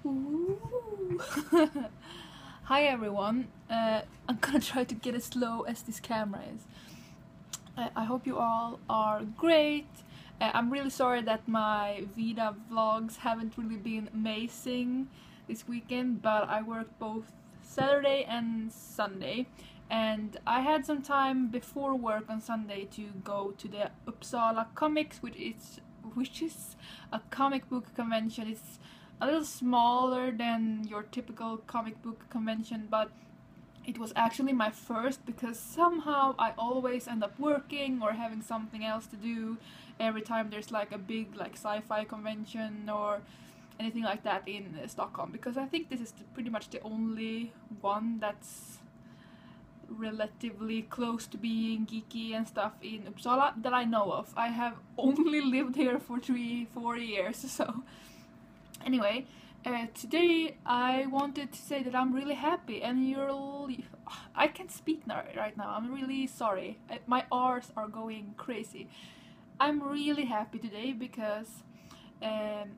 Hi everyone. Uh, I'm gonna try to get as slow as this camera is. I hope you all are great. Uh, I'm really sorry that my Vida vlogs haven't really been amazing this weekend, but I worked both Saturday and Sunday. And I had some time before work on Sunday to go to the Uppsala Comics, which is which is a comic book convention. It's a little smaller than your typical comic book convention, but it was actually my first because somehow I always end up working or having something else to do every time there's like a big like sci-fi convention or anything like that in uh, Stockholm because I think this is the, pretty much the only one that's relatively close to being geeky and stuff in Uppsala that I know of. I have only lived here for three, four years, so Anyway, uh, today I wanted to say that I'm really happy and you're I can't speak now, right now, I'm really sorry. Uh, my R's are going crazy. I'm really happy today because um,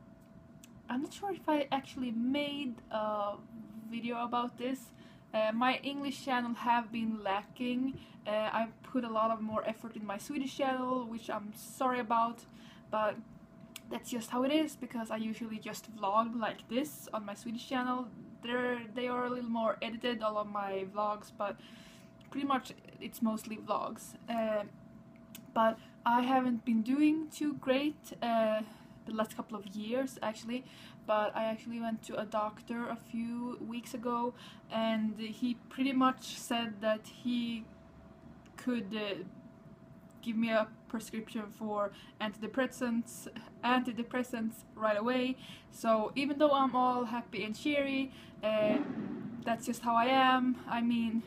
I'm not sure if I actually made a video about this. Uh, my English channel have been lacking. Uh, I put a lot of more effort in my Swedish channel, which I'm sorry about, but that's just how it is because I usually just vlog like this on my Swedish channel. They're, they are a little more edited, all of my vlogs, but pretty much it's mostly vlogs. Uh, but I haven't been doing too great uh, the last couple of years actually but I actually went to a doctor a few weeks ago and he pretty much said that he could uh, give me a prescription for antidepressants antidepressants right away. So even though I'm all happy and cheery uh, that's just how I am. I mean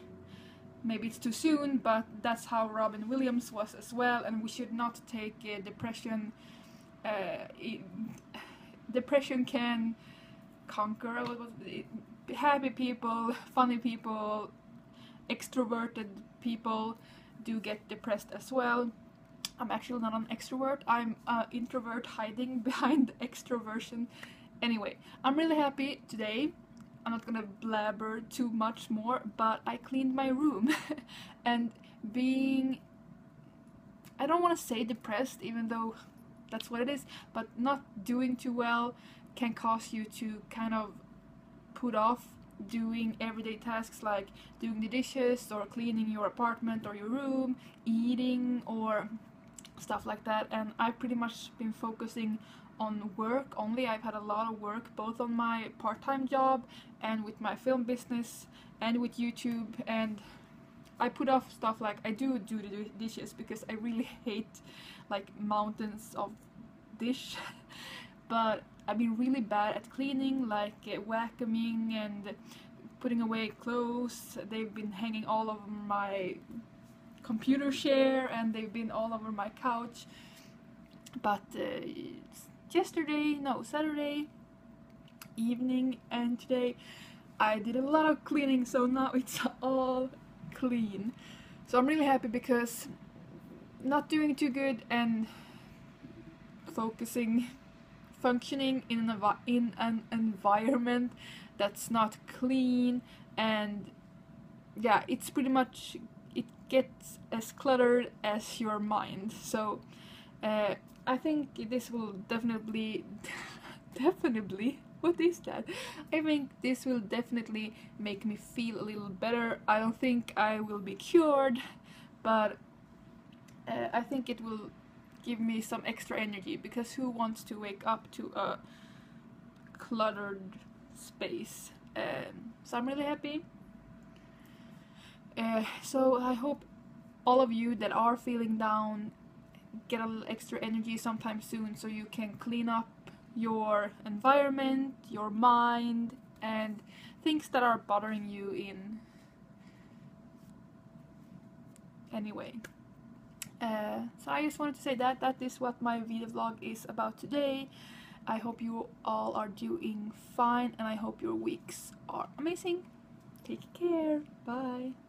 maybe it's too soon but that's how Robin Williams was as well and we should not take uh, depression uh, depression can conquer happy people funny people extroverted people do get depressed as well. I'm actually not an extrovert, I'm an introvert hiding behind extroversion. Anyway, I'm really happy today. I'm not gonna blabber too much more, but I cleaned my room and being I don't want to say depressed even though that's what it is, but not doing too well can cause you to kind of put off doing everyday tasks like doing the dishes or cleaning your apartment or your room, eating or stuff like that. And I've pretty much been focusing on work only. I've had a lot of work both on my part-time job and with my film business and with YouTube. And I put off stuff like I do do the dishes because I really hate like mountains of dish but I've been really bad at cleaning, like uh, vacuuming and putting away clothes. They've been hanging all over my computer chair and they've been all over my couch. But uh, yesterday, no, Saturday evening and today I did a lot of cleaning so now it's all clean. So I'm really happy because not doing too good and focusing functioning in an, in an environment that's not clean and yeah it's pretty much it gets as cluttered as your mind. So uh, I think this will definitely definitely what is that? I think this will definitely make me feel a little better. I don't think I will be cured but uh, I think it will give me some extra energy because who wants to wake up to a cluttered space um, so I'm really happy uh, so I hope all of you that are feeling down get a little extra energy sometime soon so you can clean up your environment, your mind and things that are bothering you in anyway. Uh, so I just wanted to say that that is what my video vlog is about today. I hope you all are doing fine and I hope your weeks are amazing. Take care. Bye.